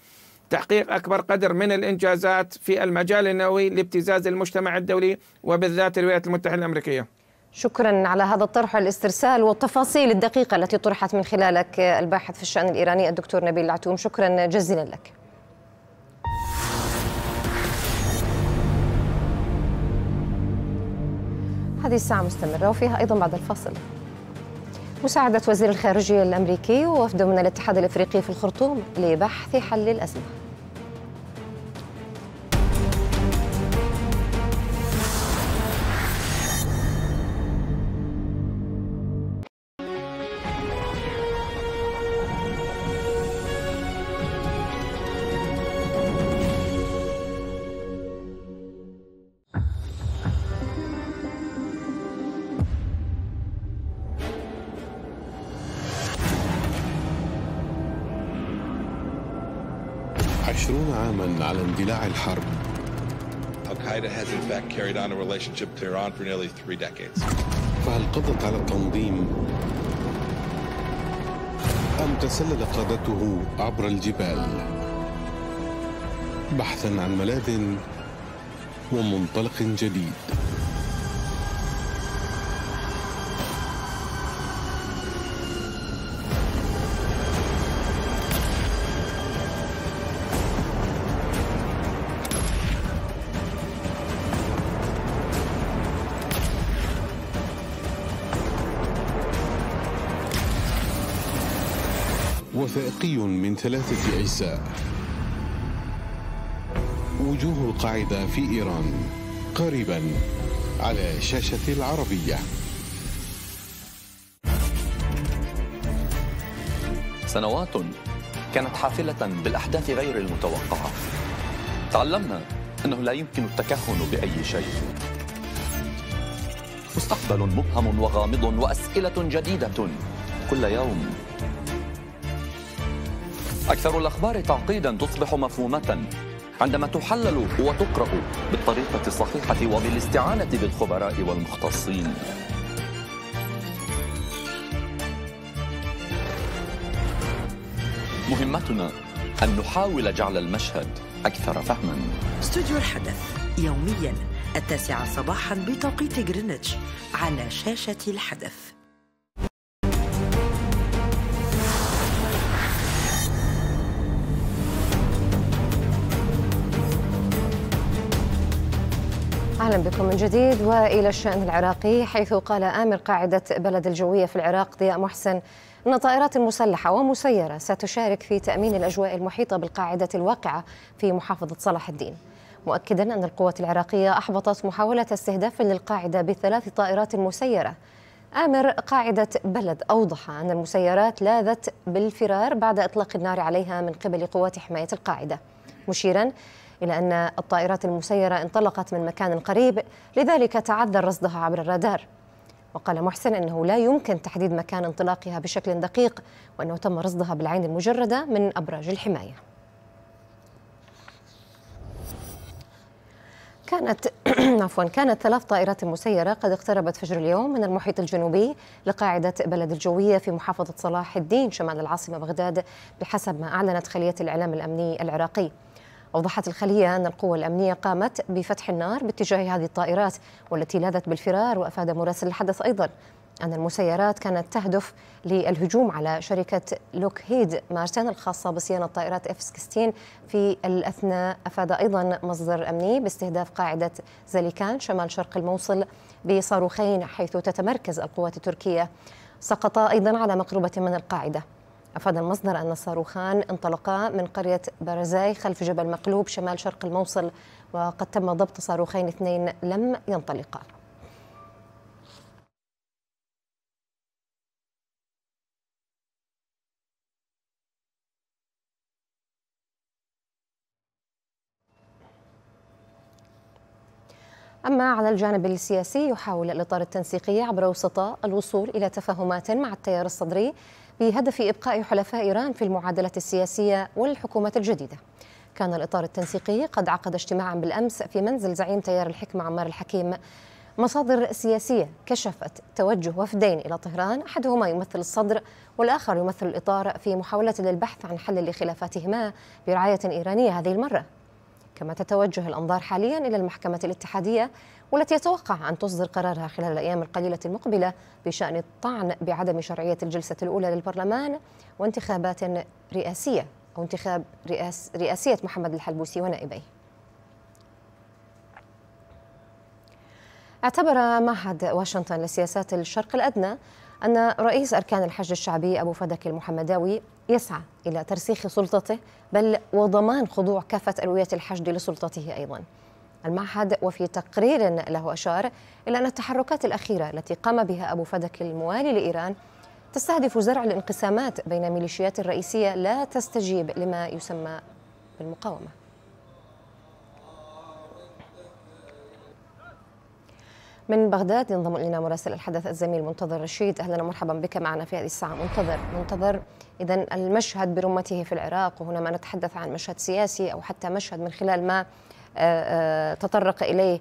تحقيق أكبر قدر من الإنجازات في المجال النووي لابتزاز المجتمع الدولي وبالذات الولايات المتحدة الأمريكية. شكرا على هذا الطرح والاسترسال والتفاصيل الدقيقة التي طرحت من خلالك الباحث في الشأن الإيراني الدكتور نبيل العتوم. شكرا جزيلا لك. هذه الساعة مستمرة وفيها أيضا بعد الفصل مساعدة وزير الخارجية الأمريكي ووفد من الاتحاد الإفريقي في الخرطوم لبحث حل الأزمة. Three decades. فهل قضت على التنظيم أم تسلل قادته عبر الجبال بحثا عن ملاذ ومنطلق جديد وثائقي من ثلاثة أجزاء. وجوه القاعدة في إيران قريبا على شاشة العربية. سنوات كانت حافلة بالأحداث غير المتوقعة. تعلمنا أنه لا يمكن التكهن بأي شيء. مستقبل مبهم وغامض وأسئلة جديدة. كل يوم أكثر الأخبار تعقيدا تصبح مفهومة. عندما تحلل وتقرأ بالطريقة الصحيحة وبالاستعانة بالخبراء والمختصين. مهمتنا أن نحاول جعل المشهد أكثر فهما. استوديو الحدث يوميا التاسعة صباحا بتوقيت جرينتش على شاشة الحدث. أهلا بكم من جديد وإلى الشأن العراقي حيث قال آمر قاعدة بلد الجوية في العراق ضياء محسن إن الطائرات المسلحه ومسيرة ستشارك في تأمين الأجواء المحيطة بالقاعدة الواقعة في محافظة صلاح الدين. مؤكدا أن القوات العراقية أحبطت محاولة استهداف للقاعدة بثلاث طائرات مسيرة. آمر قاعدة بلد أوضح أن المسيرات لاذت بالفرار بعد إطلاق النار عليها من قبل قوات حماية القاعدة. مشيرا إلى أن الطائرات المسيرة انطلقت من مكان قريب لذلك تعذر رصدها عبر الرادار. وقال محسن أنه لا يمكن تحديد مكان انطلاقها بشكل دقيق وأنه تم رصدها بالعين المجردة من أبراج الحماية. كانت عفوا كانت ثلاث طائرات مسيرة قد اقتربت فجر اليوم من المحيط الجنوبي لقاعدة بلد الجوية في محافظة صلاح الدين شمال العاصمة بغداد بحسب ما أعلنت خلية الإعلام الأمني العراقي. أوضحت الخلية أن القوى الأمنية قامت بفتح النار باتجاه هذه الطائرات والتي لاذت بالفرار وأفاد مراسل الحدث أيضا أن المسيرات كانت تهدف للهجوم على شركة لوكهيد مارتن الخاصة بصيانة طائرات اف 16 في الأثناء. أفاد أيضا مصدر أمني باستهداف قاعدة زاليكان شمال شرق الموصل بصاروخين حيث تتمركز القوات التركية. سقطا أيضا على مقربة من القاعدة. أفاد المصدر أن الصاروخان انطلقا من قرية بارزاي خلف جبل مقلوب شمال شرق الموصل وقد تم ضبط صاروخين اثنين لم ينطلقا. أما على الجانب السياسي يحاول الإطار التنسيقي عبر وسطاء الوصول إلى تفاهمات مع التيار الصدري بهدف إبقاء حلفاء إيران في المعادلة السياسية والحكومة الجديدة. كان الإطار التنسيقي قد عقد اجتماعا بالأمس في منزل زعيم تيار الحكمة عمار الحكيم. مصادر سياسية كشفت توجه وفدين إلى طهران. أحدهما يمثل الصدر والآخر يمثل الإطار في محاولة للبحث عن حل لخلافاتهما برعاية إيرانية هذه المرة. كما تتوجه الأنظار حاليا إلى المحكمة الاتحادية والتي يتوقع أن تصدر قرارها خلال الأيام القليلة المقبلة بشأن الطعن بعدم شرعية الجلسة الأولى للبرلمان وانتخابات رئاسية أو انتخاب رئاس رئاسية محمد الحلبوسي ونائبيه. اعتبر معهد واشنطن لسياسات الشرق الأدنى أن رئيس أركان الحج الشعبي أبو فدك المحمداوي يسعى إلى ترسيخ سلطته بل وضمان خضوع كافة ألوية الحشد لسلطته أيضا. المعهد وفي تقرير له أشار إلى أن التحركات الأخيرة التي قام بها أبو فدك الموالي لإيران تستهدف زرع الانقسامات بين ميليشيات الرئيسية لا تستجيب لما يسمى بالمقاومة. من بغداد ينضم إلينا مراسل الحدث الزميل منتظر رشيد. أهلا ومرحبا بك معنا في هذه الساعة. منتظر منتظر. اذا المشهد برمته في العراق وهنا ما نتحدث عن مشهد سياسي أو حتى مشهد من خلال ما تطرق إليه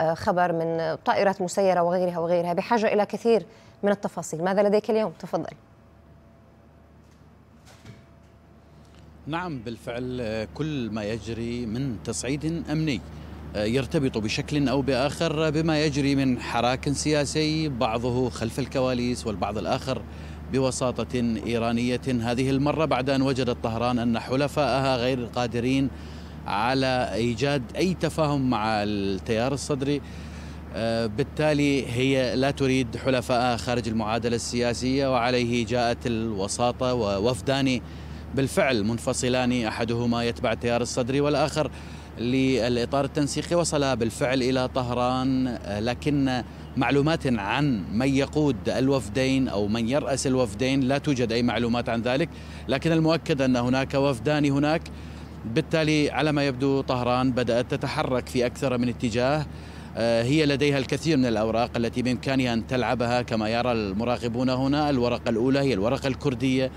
الخبر من طائرات مسيرة وغيرها وغيرها بحاجة إلى كثير من التفاصيل. ماذا لديك اليوم؟ تفضل. نعم بالفعل كل ما يجري من تصعيد أمني يرتبط بشكل أو بآخر بما يجري من حراك سياسي بعضه خلف الكواليس والبعض الآخر بوساطة إيرانية. هذه المرة بعد أن وجدت طهران أن حلفائها غير قادرين على إيجاد أي تفاهم مع التيار الصدري. بالتالي هي لا تريد حلفائها خارج المعادلة السياسية وعليه جاءت الوساطة ووفدان بالفعل منفصلان أحدهما يتبع التيار الصدري والآخر للإطار التنسيقي وصل بالفعل إلى طهران. لكن معلومات عن من يقود الوفدين أو من يرأس الوفدين لا توجد أي معلومات عن ذلك. لكن المؤكد أن هناك وفدان هناك بالتالي على ما يبدو طهران بدأت تتحرك في أكثر من اتجاه. هي لديها الكثير من الأوراق التي بإمكانها أن تلعبها كما يرى المراقبون هنا. الورقة الأولى هي الورقة الكردية.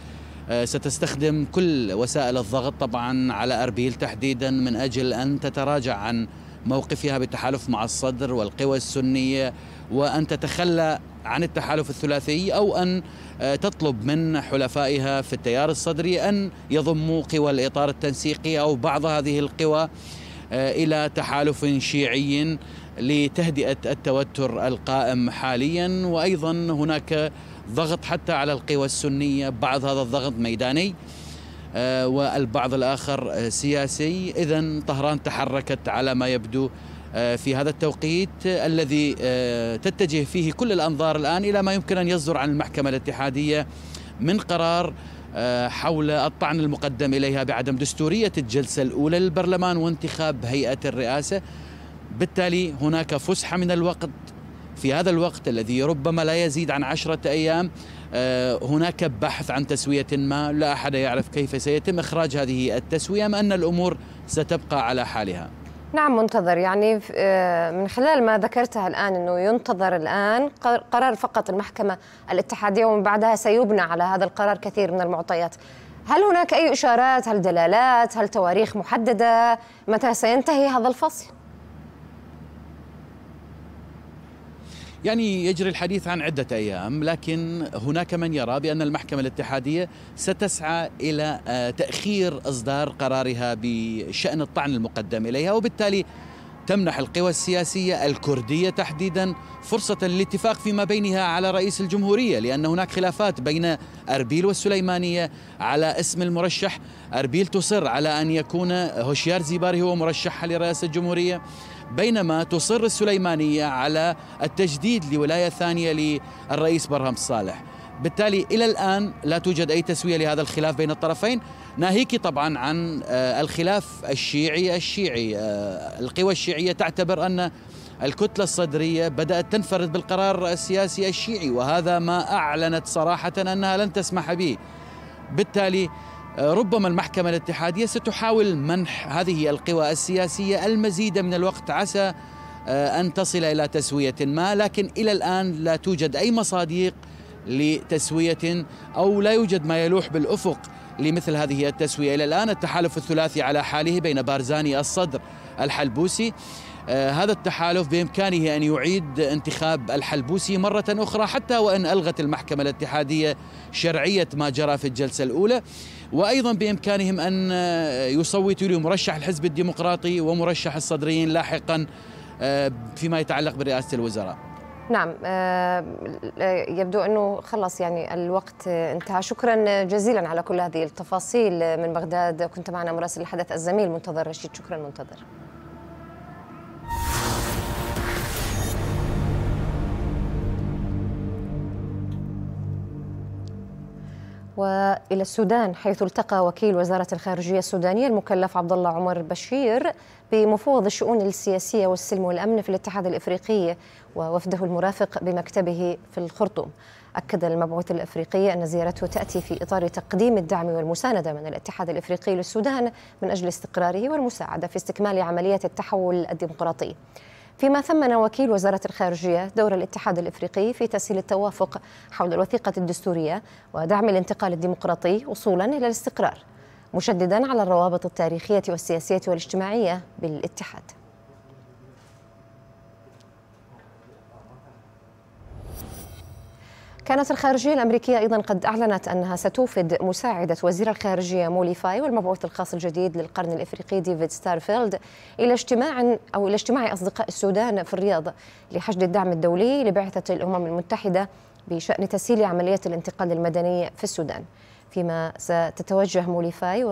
آه، ستستخدم كل وسائل الضغط طبعا على أربيل تحديدا من أجل أن تتراجع عن موقفها بالتحالف مع الصدر والقوى السنية وأن تتخلى عن التحالف الثلاثي أو أن آه، تطلب من حلفائها في التيار الصدري أن يضموا قوى الإطار التنسيقي أو بعض هذه القوى آه، إلى تحالف شيعي لتهدئة التوتر القائم حاليا. وأيضا هناك ضغط حتى على القوى السنية بعض هذا الضغط ميداني آه، والبعض الآخر سياسي. إذا طهران تحركت على ما يبدو في هذا التوقيت الذي آه، تتجه فيه كل الأنظار الآن إلى ما يمكن أن يصدر عن المحكمة الاتحادية من قرار آه، حول الطعن المقدم إليها بعدم دستورية الجلسة الأولى للبرلمان وانتخاب هيئة الرئاسة. بالتالي هناك فسحة من الوقت. في هذا الوقت الذي ربما لا يزيد عن عشرة أيام هناك بحث عن تسوية ما لا أحد يعرف كيف سيتم إخراج هذه التسوية أم أن الأمور ستبقى على حالها؟ نعم منتظر. يعني آه، من خلال ما ذكرتها الآن أنه ينتظر الآن قرار فقط المحكمة الاتحادية ومن بعدها سيبنى على هذا القرار كثير من المعطيات. هل هناك أي إشارات؟ هل دلالات؟ هل تواريخ محددة؟ متى سينتهي هذا الفصل؟ يعني يجري الحديث عن عدة أيام لكن هناك من يرى بأن المحكمة الاتحادية ستسعى إلى آه، تأخير إصدار قرارها بشأن الطعن المقدم إليها وبالتالي تمنح القوى السياسية الكردية تحديدا فرصة للاتفاق فيما بينها على رئيس الجمهورية لأن هناك خلافات بين أربيل والسليمانية على اسم المرشح. أربيل تصر على أن يكون هوشيار زيباري هو مرشحها لرئاسة الجمهورية. بينما تصر السليمانية على التجديد لولاية ثانية للرئيس برهم الصالح. بالتالي إلى الآن لا توجد أي تسوية لهذا الخلاف بين الطرفين. ناهيك طبعا عن آه، الخلاف الشيعي الشيعي. آه، القوى الشيعية تعتبر أن الكتلة الصدرية بدأت تنفرد بالقرار السياسي الشيعي وهذا ما أعلنت صراحة أنها لن تسمح به. بالتالي ربما المحكمة الاتحادية ستحاول منح هذه القوى السياسية المزيد من الوقت. عسى أن تصل إلى تسوية ما لكن إلى الآن لا توجد أي مصادق لتسوية أو لا يوجد ما يلوح بالأفق لمثل هذه التسوية. إلى الآن التحالف الثلاثي على حاله بين بارزاني الصدر الحلبوسي. آه هذا التحالف بإمكانه أن يعيد انتخاب الحلبوسي مرة أخرى حتى وإن ألغت المحكمة الاتحادية شرعية ما جرى في الجلسة الأولى. وأيضا بإمكانهم أن آه، يصوتوا لمرشح الحزب الديمقراطي ومرشح الصدريين لاحقا آه فيما يتعلق برئاسة الوزراء. نعم آه، يبدو أنه خلص يعني الوقت انتهى. شكرا جزيلا على كل هذه التفاصيل من بغداد. كنت معنا مراسل الحدث الزميل منتظر رشيد. شكرا منتظر. وإلى السودان حيث التقى وكيل وزارة الخارجية السودانية المكلف عبد الله عمر بشير بمفوض الشؤون السياسية والسلم والأمن في الاتحاد الإفريقي ووفده المرافق بمكتبه في الخرطوم. أكد المبعوث الأفريقي أن زيارته تأتي في إطار تقديم الدعم والمساندة من الاتحاد الإفريقي للسودان من أجل استقراره والمساعدة في استكمال عملية التحول الديمقراطي. فيما ثمن وكيل وزارة الخارجية دور الاتحاد الإفريقي في تسهيل التوافق حول الوثيقة الدستورية ودعم الانتقال الديمقراطي وصولا إلى الاستقرار مشددا على الروابط التاريخية والسياسية والاجتماعية بالاتحاد. كانت الخارجية الأمريكية أيضا قد أعلنت أنها ستوفد مساعدة وزير الخارجية مولي فاي والمبعوث الخاص الجديد للقرن الإفريقي ديفيد ساترفيلد إلى اجتماع أو إلى اجتماع أصدقاء السودان في الرياض لحشد الدعم الدولي لبعثة الأمم المتحدة بشأن تسهيل عملية الانتقال المدني في السودان. فيما ستتوجه موليفاي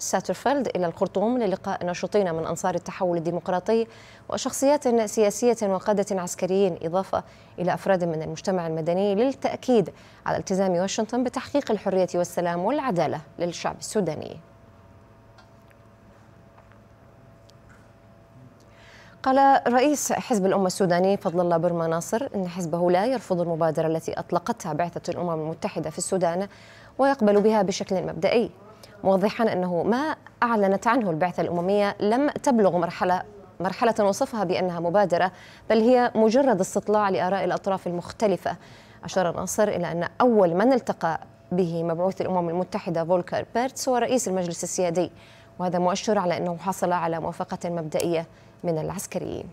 وساترفيلد إلى الخرطوم للقاء ناشطين من أنصار التحول الديمقراطي وشخصيات سياسية وقادة عسكريين إضافة إلى أفراد من المجتمع المدني للتأكيد على التزام واشنطن بتحقيق الحرية والسلام والعدالة للشعب السوداني. قال رئيس حزب الأمة السوداني فضل الله برما ناصر أن حزبه لا يرفض المبادرة التي أطلقتها بعثة الأمم المتحدة في السودان ويقبل بها بشكل مبدئي. موضحا أنه ما أعلنت عنه البعثة الأممية لم تبلغ مرحلة مرحلة وصفها بأنها مبادرة بل هي مجرد استطلاع لآراء الأطراف المختلفة. أشار ناصر إلى أن أول من التقى به مبعوث الأمم المتحدة فولكر بيرتس ورئيس المجلس السيادي وهذا مؤشر على أنه حصل على موافقة مبدئية من العسكريين.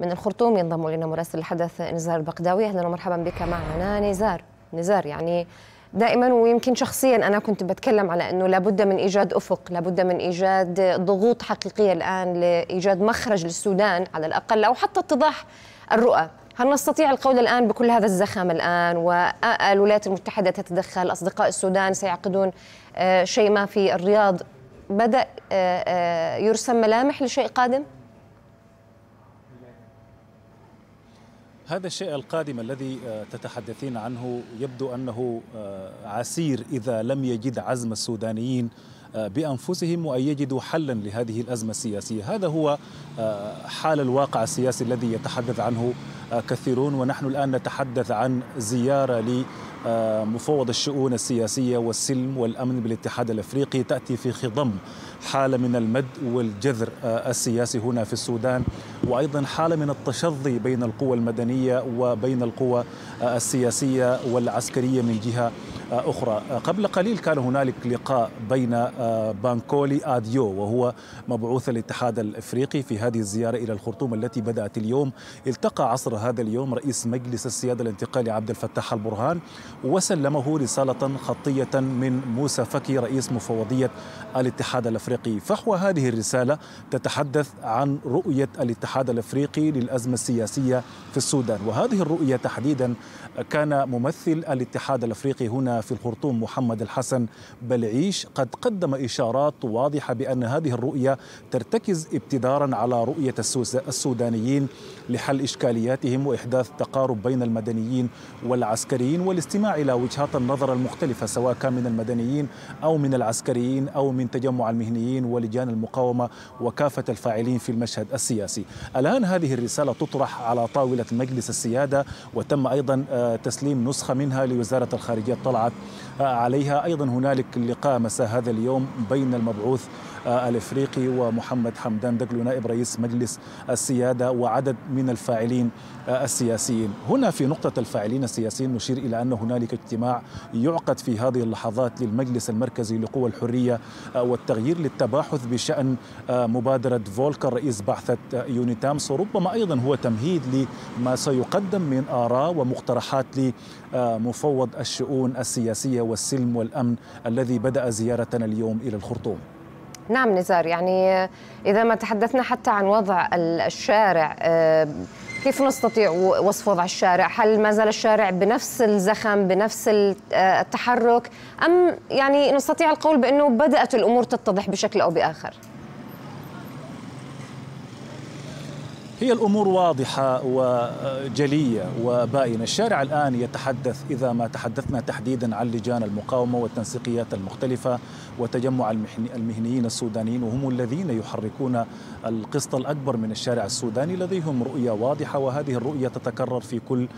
من الخرطوم ينضم إلينا مراسل الحدث نزار البقداوي أهلا ومرحبا بك معنا نزار. نزار. يعني دائما ويمكن شخصيا أنا كنت بتكلم على إنه لابد من إيجاد أفق لابد من إيجاد ضغوط حقيقية الآن لإيجاد مخرج للسودان على الأقل أو حتى اتضاح الرؤى. هل نستطيع القول الآن بكل هذا الزخم الآن؟ والولايات المتحدة تتدخل أصدقاء السودان سيعقدون آه، شيء ما في الرياض. بدأ آه، آه، يرسم ملامح لشيء قادم؟ هذا الشيء القادم الذي تتحدثين عنه يبدو أنه عسير إذا لم يجد عزم السودانيين. بأنفسهم وأن يجدوا حلا لهذه الأزمة السياسية، هذا هو حال الواقع السياسي الذي يتحدث عنه كثيرون ونحن الآن نتحدث عن زيارة لمفوض الشؤون السياسية والسلم والأمن بالاتحاد الأفريقي تأتي في خضم حالة من المد والجذر السياسي هنا في السودان وأيضا حالة من التشظي بين القوى المدنية وبين القوى السياسية والعسكرية من جهة أخرى. قبل قليل كان هنالك لقاء بين بانكولي آديو وهو مبعوث الاتحاد الإفريقي في هذه الزيارة إلى الخرطوم التي بدأت اليوم. التقى عصر هذا اليوم رئيس مجلس السيادة الانتقالي عبد الفتاح البرهان وسلمه رسالة خطية من موسى فكي رئيس مفوضية الاتحاد الأفريقي. فحوى هذه الرسالة تتحدث عن رؤية الاتحاد الأفريقي للأزمة السياسية في السودان. وهذه الرؤية تحديدا كان ممثل الاتحاد الأفريقي هنا في الخرطوم محمد الحسن بلعيش قد قدم إشارات واضحة بأن هذه الرؤية ترتكز ابتدارا على رؤية السودانيين لحل إشكالياتهم وإحداث تقارب بين المدنيين والعسكريين والاستماع إلى وجهات النظر المختلفة سواء كان من المدنيين أو من العسكريين أو من تجمع المهنيين ولجان المقاومة وكافة الفاعلين في المشهد السياسي. الآن هذه الرسالة تطرح على طاولة مجلس السيادة وتم أيضا تسليم نسخة منها لوزارة الخارجية طلعت عليها. أيضا هنالك لقاء مساء هذا اليوم بين المبعوث الإفريقي ومحمد حمدان دقلو نائب رئيس مجلس السيادة وعدد من الفاعلين السياسيين. هنا في نقطة الفاعلين السياسيين نشير إلى أن هنالك اجتماع يعقد في هذه اللحظات للمجلس المركزي لقوى الحرية والتغيير للتباحث بشأن مبادرة فولكر رئيس بعثة يونيتامس وربما أيضا هو تمهيد لما سيقدم من آراء ومقترحات لمفوض الشؤون السياسية والسلم والأمن الذي بدأ زيارتنا اليوم إلى الخرطوم. نعم نزار يعني إذا ما تحدثنا حتى عن وضع الشارع كيف نستطيع وصف وضع الشارع؟ هل ما زال الشارع بنفس الزخم بنفس التحرك أم يعني نستطيع القول بأنه بدأت الأمور تتضح بشكل أو بآخر؟ هي الأمور واضحة وجلية وباينه، الشارع الآن يتحدث إذا ما تحدثنا تحديدا عن لجان المقاومة والتنسيقيات المختلفة وتجمع المهنيين السودانيين وهم الذين يحركون القسط الأكبر من الشارع السوداني. لديهم رؤية واضحة وهذه الرؤية تتكرر في كل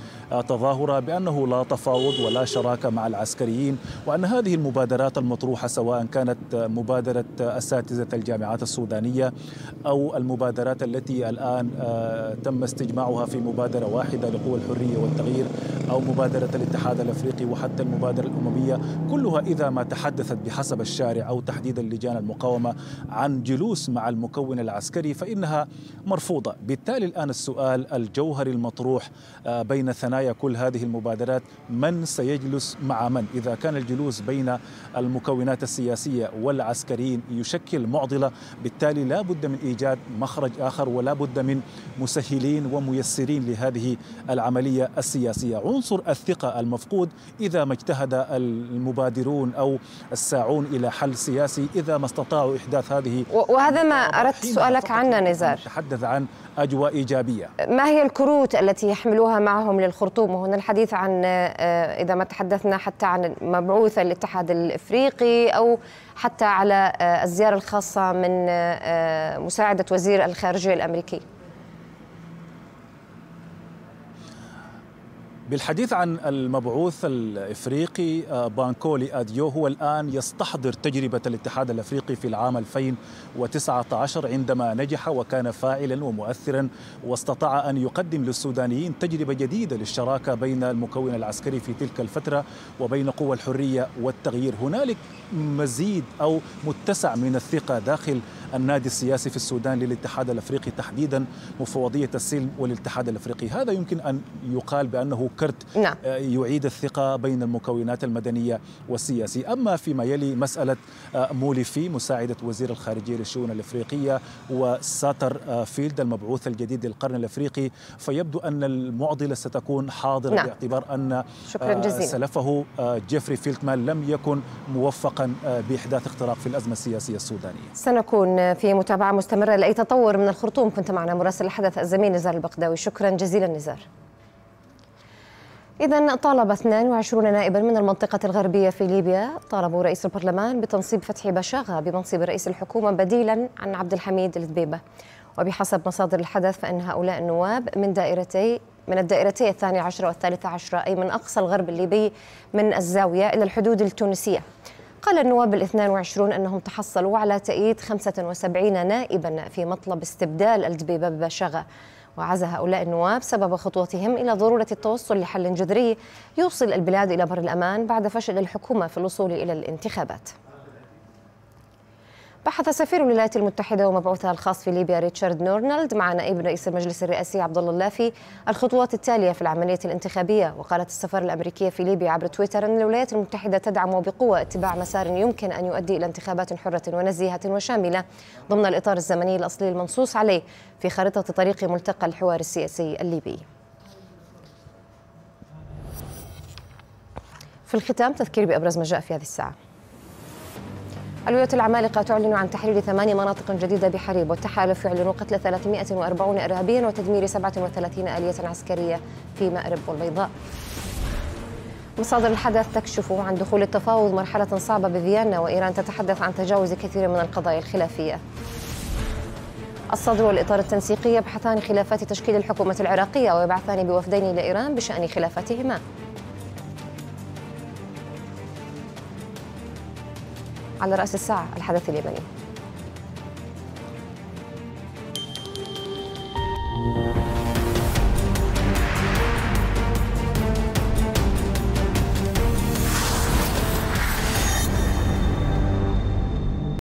تظاهرة بأنه لا تفاوض ولا شراكة مع العسكريين وأن هذه المبادرات المطروحة سواء كانت مبادرة أساتذة الجامعات السودانية أو المبادرات التي الآن تم استجماعها في مبادرة واحدة لقوى الحرية والتغيير أو مبادرة الاتحاد الأفريقي وحتى المبادرة الأممية كلها إذا ما تحدثت بحسب الشارع أو تحديدا لجان المقاومة عن جلوس مع المكون العسكري فإنها مرفوضة، بالتالي الآن السؤال الجوهري المطروح بين ثنايا كل هذه المبادرات من سيجلس مع من؟ إذا كان الجلوس بين المكونات السياسية والعسكريين يشكل معضلة بالتالي لا بد من إيجاد مخرج آخر ولا بد من مسهلين وميسرين لهذه العملية السياسية، عنصر الثقة المفقود إذا ما اجتهد المبادرون أو الساعون إلى حل سياسي إذا ما استطاعوا إحداث هذه وهذا ما أردت سؤالك عنه نزار. نتحدث عن أجواء إيجابية. ما هي الكروت التي يحملوها معهم للخرطوم؟ وهنا الحديث عن إذا ما تحدثنا حتى عن مبعوث الاتحاد الإفريقي أو حتى على الزيارة الخاصة من مساعدة وزير الخارجية الأمريكي. بالحديث عن المبعوث الإفريقي بانكولي أديو هو الآن يستحضر تجربة الاتحاد الأفريقي في العام 2019 عندما نجح وكان فاعلا ومؤثرا واستطاع أن يقدم للسودانيين تجربة جديدة للشراكة بين المكون العسكري في تلك الفترة وبين قوى الحرية والتغيير. هنالك مزيد أو متسع من الثقة داخل النادي السياسي في السودان للاتحاد الأفريقي تحديدا مفوضية السلم والاتحاد الأفريقي. هذا يمكن أن يقال بأنه كرت نعم. يعيد الثقة بين المكونات المدنية والسياسي أما فيما يلي مسألة موليفي مساعدة وزير الخارجية للشؤون الإفريقية وساتر فيلد المبعوث الجديد للقرن الإفريقي فيبدو أن المعضلة ستكون حاضرة نعم. باعتبار أن شكرا جزيلا. سلفه جيفري فيلتمان لم يكن موفقا بإحداث اختراق في الأزمة السياسية السودانية سنكون في متابعة مستمرة لأي تطور من الخرطوم كنت معنا مراسل الحدث الزميل نزار البقداوي شكرا جزيلا نزار إذا طالب 22 نائبا من المنطقة الغربية في ليبيا. طالبوا رئيس البرلمان بتنصيب فتحي بشاغة بمنصب رئيس الحكومة بديلا عن عبد الحميد الدبيبة وبحسب مصادر الحدث فإن هؤلاء النواب من دائرتي من الدائرتي الثانية عشرة والثالثة عشرة أي من أقصى الغرب الليبي من الزاوية إلى الحدود التونسية. قال النواب الاثنان وعشرون أنهم تحصلوا على تأييد 75 نائبا في مطلب استبدال الدبيبة ببشغة وعز هؤلاء النواب سبب خطوتهم إلى ضرورة التوصل لحل جذري يوصل البلاد إلى بر الأمان بعد فشل الحكومة في الوصول إلى الانتخابات. بحث سفير الولايات المتحدة ومبعوثها الخاص في ليبيا ريتشارد نورنالد مع نائب رئيس المجلس الرئاسي عبد الله اللافي الخطوات التالية في العملية الانتخابية. وقالت السفارة الأمريكية في ليبيا عبر تويتر أن الولايات المتحدة تدعم وبقوة اتباع مسار يمكن أن يؤدي إلى انتخابات حرة ونزيهة وشاملة ضمن الإطار الزمني الأصلي المنصوص عليه في خارطة طريق ملتقى الحوار السياسي الليبي. في الختام تذكير بأبرز ما جاء في هذه الساعة. الولايات العمالقة تعلن عن تحرير ثمان مناطق جديدة بحريب والتحالف يعلن قتل 340 إرهابيا وتدمير 37 آلية عسكرية في مأرب والبيضاء. مصادر الحدث تكشف عن دخول التفاوض مرحلة صعبة بفيينا وإيران تتحدث عن تجاوز كثير من القضايا الخلافية. الصدر والإطار التنسيقي يبحثان خلافات تشكيل الحكومة العراقية ويبعثان بوفدين لإيران بشأن خلافاتهما على رأس الساعة الحدث اليمني.